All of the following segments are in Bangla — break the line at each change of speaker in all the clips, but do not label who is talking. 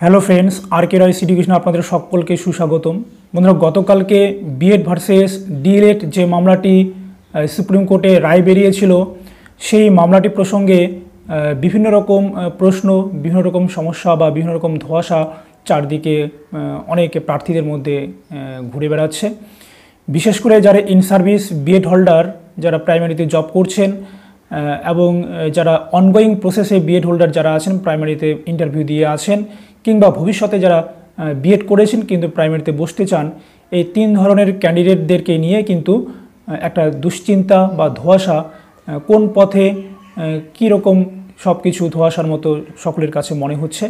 হ্যালো ফ্রেন্ডস, আর কে রয় সিডিকেশন আপনাদের সকলকে সুস্বাগতম। বন্ধুরা, গতকালকে বিএড ভার্সেস ডিএলএড যে মামলাটি সুপ্রিম কোর্টে রায় বেরিয়েছিল, সেই মামলাটি প্রসঙ্গে বিভিন্ন রকম প্রশ্ন, বিভিন্ন রকম সমস্যা বা বিভিন্ন রকম ধোঁয়াশা চারদিকে অনেক প্রার্থীদের মধ্যে ঘুরে বেড়াচ্ছে। বিশেষ করে যারা ইন সার্ভিস বিএড হোল্ডার যারা প্রাইমারিতে জব করছেন এবং যারা অনগোয়িং প্রসেসে বিএড হোল্ডার যারা আছেন প্রাইমারিতে ইন্টারভিউ দিয়ে আছেন কিংবা ভবিষ্যতে যারা বিএড করেছেন কিন্তু প্রাইমারিতে বসতে চান, এই তিন ধরনের ক্যান্ডিডেটদেরকে নিয়ে কিন্তু একটা দুশ্চিন্তা বা ধোঁয়াশা কোন পথে কীরকম সব কিছু ধোঁয়াশার মতো সকলের কাছে মনে হচ্ছে।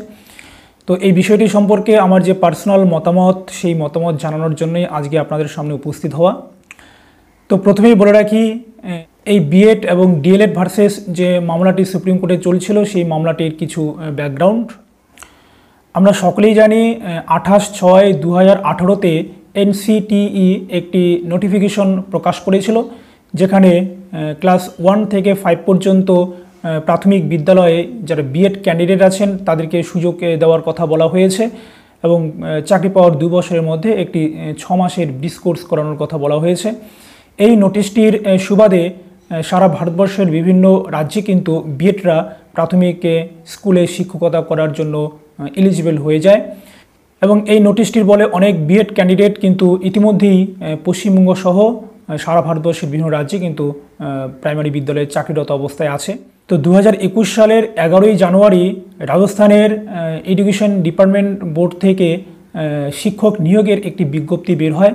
তো এই বিষয়টি সম্পর্কে আমার যে পার্সোনাল মতামত, সেই মতামত জানানোর জন্যই আজকে আপনাদের সামনে উপস্থিত হওয়া। তো প্রথমেই বলে রাখি এই বিএড এবং ডিএলএড ভার্সেস যে মামলাটি সুপ্রিম কোর্টে চলছিল, সেই মামলাটির কিছু ব্যাকগ্রাউন্ড আমরা সকলেই জানি আঠাশ ছয় দু হাজার আঠারোতে এনসিটিই একটি নোটিফিকেশন প্রকাশ করেছিল, যেখানে ক্লাস ওয়ান থেকে ফাইভ পর্যন্ত প্রাথমিক বিদ্যালয়ে যারা বিএড ক্যান্ডিডেট আছেন, তাদেরকে সুযোগ দেওয়ার কথা বলা হয়েছে এবং চাকরি পাওয়ার দু বছরের মধ্যে একটি ছ মাসের ডিসকোর্স করানোর কথা বলা হয়েছে। এই নোটিশটির সুবাদে সারা ভারতবর্ষের বিভিন্ন রাজ্যে কিন্তু বিএডরা প্রাথমিক স্কুলে শিক্ষকতা করার জন্য এলিজিবল হয়ে যায়। এবং এই নোটিশটির বলে অনেক বিএড ক্যান্ডিডেট কিন্তু ইতিমধ্যেই পশ্চিমবঙ্গ সহ সারা ভারতবর্ষের বিভিন্ন রাজ্যে কিন্তু প্রাইমারি বিদ্যালয়ে চাকরিরত অবস্থায় আছে। তো দু হাজার একুশ সালের এগারোই জানুয়ারি রাজস্থানের এডুকেশন ডিপার্টমেন্ট বোর্ড থেকে শিক্ষক নিয়োগের একটি বিজ্ঞপ্তি বের হয়।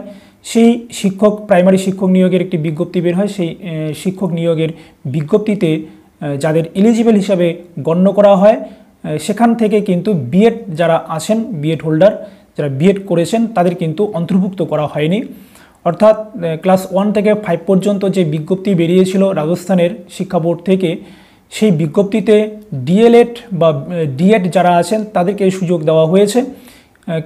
সেই শিক্ষক প্রাইমারি শিক্ষক নিয়োগের একটি বিজ্ঞপ্তি বের হয়। সেই শিক্ষক নিয়োগের বিজ্ঞপ্তিতে যাদের এলিজিবল হিসাবে গণ্য করা হয় সেখান থেকে কিন্তু বিএড যারা আছেন বিএড হোল্ডার যারা বিএড করেছেন, তাদের কিন্তু অন্তর্ভুক্ত করা হয়নি। অর্থাৎ ক্লাস ওয়ান থেকে ফাইভ পর্যন্ত যে বিজ্ঞপ্তি বেরিয়েছিল রাজস্থানের শিক্ষা বোর্ড থেকে, সেই বিজ্ঞপ্তিতে ডিএলএড বা ডিএড যারা আছেন, তাদেরকে সুযোগ দেওয়া হয়েছে।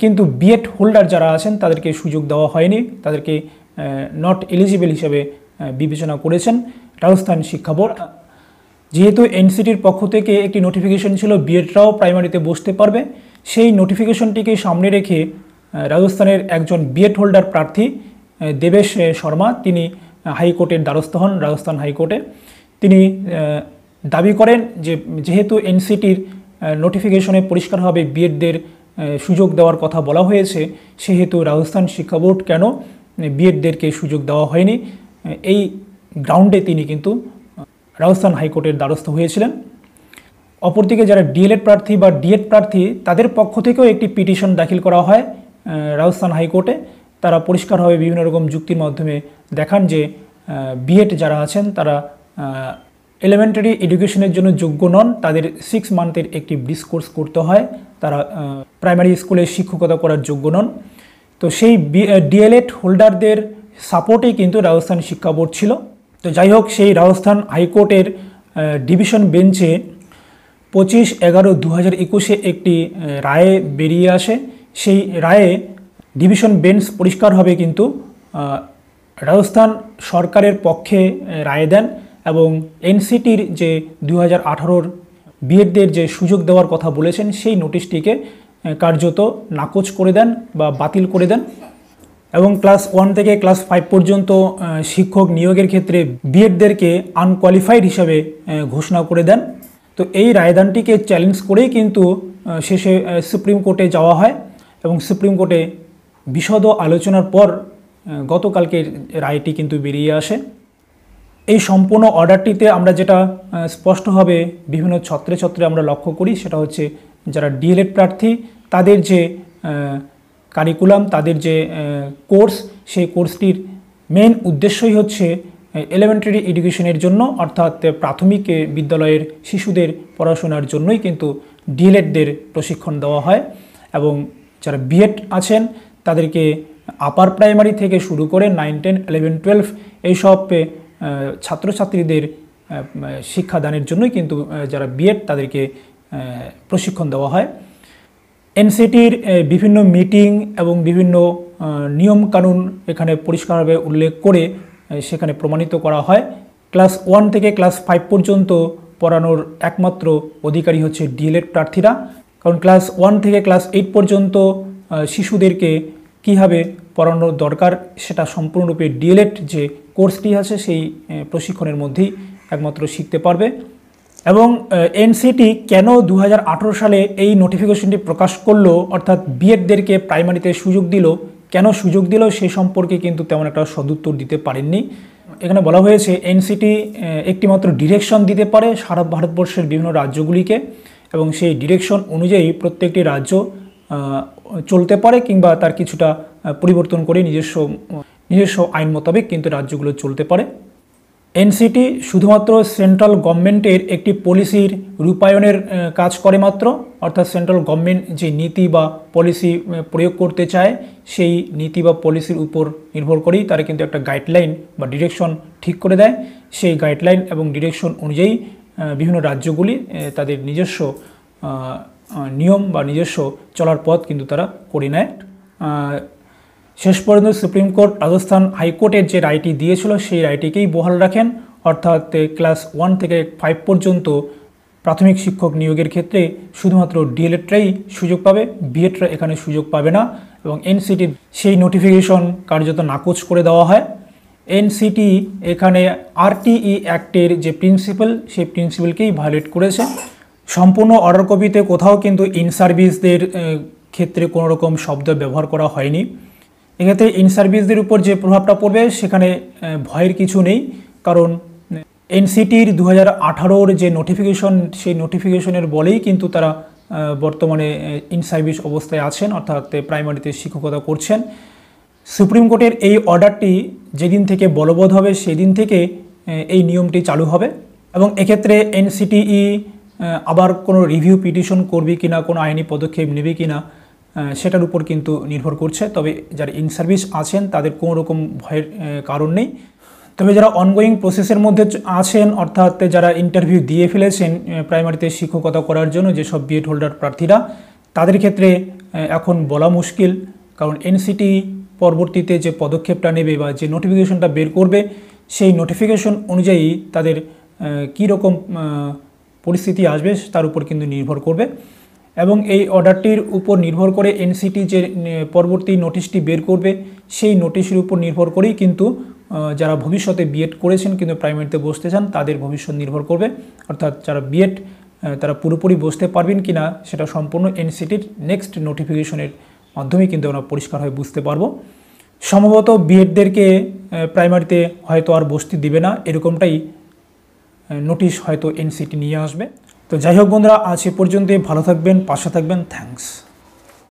কিন্তু বিএড হোল্ডার যারা আছেন, তাদেরকে সুযোগ দেওয়া হয়নি। তাদেরকে নট এলিজিবল হিসেবে বিবেচনা করেছেন রাজস্থান শিক্ষা বোর্ড। যেহেতু এনসিটির পক্ষ থেকে একটি নোটিফিকেশন ছিল বিএডরাও প্রাইমারিতে বসতে পারবে। সেই নোটিফিকেশনটিকে সামনে রেখে রাজস্থানের একজন বিএড হোল্ডার প্রার্থী দেবেশ শর্মা, তিনি হাইকোর্টের দ্বারস্থ হন, রাজস্থান হাইকোর্টে। তিনি দাবি করেন যে, যেহেতু এনসিটির নোটিফিকেশনে পরিষ্কারভাবে বিএডদের সুযোগ দেওয়ার কথা বলা হয়েছে, সেহেতু রাজস্থান শিক্ষা বোর্ড কেন বিএডদেরকে সুযোগ দেওয়া হয়নি? এই গ্রাউন্ডে তিনি কিন্তু রাজস্থান হাইকোর্টের দ্বারস্থ হয়েছিলেন। অপরদিকে যারা ডিএলএড প্রার্থী বা ডিএড প্রার্থী, তাদের পক্ষ থেকেও একটি পিটিশন দাখিল করা হয় রাজস্থান হাইকোর্টে। তারা পরিষ্কারভাবে বিভিন্ন রকম যুক্তির মাধ্যমে দেখান যে বিএড যারা আছেন, তারা এলিমেন্টারি এডুকেশনের জন্য যোগ্য নন। তাদের সিক্স মান্থের একটি ব্রিজ কোর্স করতে হয়। তারা প্রাইমারি স্কুলে শিক্ষকতা করার যোগ্য নন। তো সেই ডিএলএড হোল্ডারদের সাপোর্টেই কিন্তু রাজস্থান শিক্ষা বোর্ড ছিল। তো যাই হোক, সেই রাজস্থান হাইকোর্টের ডিভিশন বেঞ্চে পঁচিশ এগারো দু হাজার একুশে একটি রায়ে বেরিয়ে আসে। সেই রায়ে ডিভিশন বেঞ্চ পরিষ্কারভাবে কিন্তু রাজস্থান সরকারের পক্ষে রায় দেন এবং এনসিটির যে দু হাজার আঠারোর বিএডদের যে সুযোগ দেওয়ার কথা বলেছেন, সেই নোটিশটিকে কার্যত নাকচ করে দেন বা বাতিল করে দেন। এবং ক্লাস ওয়ান থেকে ক্লাস ফাইভ পর্যন্ত শিক্ষক নিয়োগের ক্ষেত্রে বিএডদেরকে আনকোয়ালিফাইড হিসাবে ঘোষণা করে দেন। তো এই রায়দানটিকে চ্যালেঞ্জ করেই কিন্তু শেষে সুপ্রিম কোর্টে যাওয়া হয় এবং সুপ্রিম কোর্টে বিশদ আলোচনার পর গতকালকে রায়টি কিন্তু বেরিয়ে আসে। এই সম্পূর্ণ অর্ডারটিতে আমরা যেটা স্পষ্টভাবে বিভিন্ন ছত্রে ছত্রে আমরা লক্ষ্য করি, সেটা হচ্ছে যারা ডিএলএড প্রার্থী, তাদের যে কারিকুলাম তাদের যে কোর্স সেই কোর্সটির মেন উদ্দেশ্যই হচ্ছে এলিমেন্টারি এডুকেশনের জন্য, অর্থাৎ প্রাথমিক বিদ্যালয়ের শিশুদের পড়াশোনার জন্যই কিন্তু ডিএলএডদের প্রশিক্ষণ দেওয়া হয়। এবং যারা বিএড আছেন, তাদেরকে আপার প্রাইমারি থেকে শুরু করে নাইন টেন ইলেভেন টুয়েলভ এইসব ছাত্রছাত্রীদের শিক্ষাদানের জন্যই কিন্তু যারা বিএড তাদেরকে প্রশিক্ষণ দেওয়া হয়। এনসিটির বিভিন্ন মিটিং এবং বিভিন্ন নিয়মকানুন এখানে পরিষ্কারভাবে উল্লেখ করে সেখানে প্রমাণিত করা হয়। ক্লাস ওয়ান থেকে ক্লাস ফাইভ পর্যন্ত পড়ানোর একমাত্র অধিকারী হচ্ছে ডিএলএড প্রার্থীরা। কারণ ক্লাস ওয়ান থেকে ক্লাস এইট পর্যন্ত শিশুদেরকে কীভাবে পড়ানোর দরকার সেটা সম্পূর্ণরূপে ডিএলএড যে কোর্সটি আছে সেই প্রশিক্ষণের মধ্যেই একমাত্র শিখতে পারবে। এবং এনসিটি কেন দু হাজার আঠারো সালে এই নোটিফিকেশনটি প্রকাশ করল, অর্থাৎ বিএডদেরকে প্রাইমারিতে সুযোগ দিল, কেন সুযোগ দিল সে সম্পর্কে কিন্তু তেমন একটা সদুত্তর দিতে পারেননি। এখানে বলা হয়েছে এনসিটি একটিমাত্র ডিরেকশন দিতে পারে সারা ভারতবর্ষের বিভিন্ন রাজ্যগুলিকে এবং সেই ডিরেকশন অনুযায়ী প্রত্যেকটি রাজ্য চলতে পারে কিংবা তার কিছুটা পরিবর্তন করে নিজস্ব নিজস্ব আইন মোতাবেক কিন্তু রাজ্যগুলো চলতে পারে। এনসিটি শুধুমাত্র সেন্ট্রাল গভর্নমেন্টের একটি পলিসির রূপায়ণের কাজ করে মাত্র, অর্থাৎ সেন্ট্রাল গভর্নমেন্ট যে নীতি বা পলিসি প্রয়োগ করতে চায়, সেই নীতি বা পলিসির উপর নির্ভর করেই তারা কিন্তু একটা গাইডলাইন বা ডিরেকশন ঠিক করে দেয়। সেই গাইডলাইন এবং ডিরেকশন অনুযায়ী বিভিন্ন রাজ্যগুলি তাদের নিজস্ব নিয়ম বা নিজস্ব চলার পথ কিন্তু তারা করে নেয়। শেষ পর্যন্ত সুপ্রিম কোর্ট রাজস্থান হাইকোর্টের যে রায়টি দিয়েছিল, সেই রায়টিকেই বহাল রাখেন। অর্থাৎ ক্লাস ওয়ান থেকে ফাইভ পর্যন্ত প্রাথমিক শিক্ষক নিয়োগের ক্ষেত্রে শুধুমাত্র ডিএলএডটাই সুযোগ পাবে, বিএডরা এখানে সুযোগ পাবে না এবং এনসিটির সেই নোটিফিকেশন কার্যত নাকচ করে দেওয়া হয়। এনসিটি এখানে আরটিই অ্যাক্টের যে প্রিন্সিপাল, সেই প্রিন্সিপালকেই ভায়োলেট করেছে। সম্পূর্ণ অর্ডার কপিতে কোথাও কিন্তু ইন সার্ভিসদের ক্ষেত্রে কোনো রকম শব্দ ব্যবহার করা হয়নি। এক্ষেত্রে ইন সার্ভিসদের উপর যে প্রভাবটা পড়বে, সেখানে ভয়ের কিছু নেই। কারণ এনসিটির দু হাজার যে নোটিফিকেশন সেই নোটিফিকেশনের বলেই কিন্তু তারা বর্তমানে ইন সার্ভিস অবস্থায় আছেন, অর্থাৎ প্রাইমারিতে শিক্ষকতা করছেন। সুপ্রিম কোর্টের এই অর্ডারটি যেদিন থেকে বলবৎ হবে, সেদিন থেকে এই নিয়মটি চালু হবে। এবং এক্ষেত্রে এনসিটিই আবার কোনো রিভিউ পিটিশন করবে কিনা, কোনো আইনি পদক্ষেপ নেবে কিনা সেটার উপর কিন্তু নির্ভর করছে। তবে যারা ইন সার্ভিস আছেন, তাদের কোনো রকম ভয়ের কারণ নেই। তবে যারা অনগোয়িং প্রসেসের মধ্যে আছেন, অর্থাৎ যারা ইন্টারভিউ দিয়ে ফেলেছেন প্রাইমারিতে শিক্ষকতা করার জন্য যেসব বিএড হোল্ডার প্রার্থীরা, তাদের ক্ষেত্রে এখন বলা মুশকিল। কারণ এনসিটি পরবর্তীতে যে পদক্ষেপটা নেবে বা যে নোটিফিকেশনটা বের করবে, সেই নোটিফিকেশন অনুযায়ী তাদের কী রকম পরিস্থিতি আসবে, তার উপর কিন্তু নির্ভর করবে। এবং এই অর্ডারটির উপর নির্ভর করে এনসিটি যে পরবর্তী নোটিশটি বের করবে, সেই নোটিশের উপর নির্ভর করেই কিন্তু যারা ভবিষ্যতে বিএড করেছেন কিন্তু প্রাইমারিতে বসতে চান, তাদের ভবিষ্যৎ নির্ভর করবে। অর্থাৎ যারা বিএড তারা পুরোপুরি বসতে পারবেন কি না সেটা সম্পূর্ণ এনসিটির নেক্সট নোটিফিকেশনের মাধ্যমেই কিন্তু আমরা পরিষ্কার হয়ে বুঝতে পারব। সম্ভবত বিএডদেরকে প্রাইমারিতে হয়তো আর বসতে দিবে না, এরকমটাই নোটিশ হয়তো এনসিটি নিয়ে আসবে। তো যাই হোক বন্ধুরা আজ এ পর্যন্ত ভালো থাকবেন পাশে থাকবেন। থ্যাঙ্কস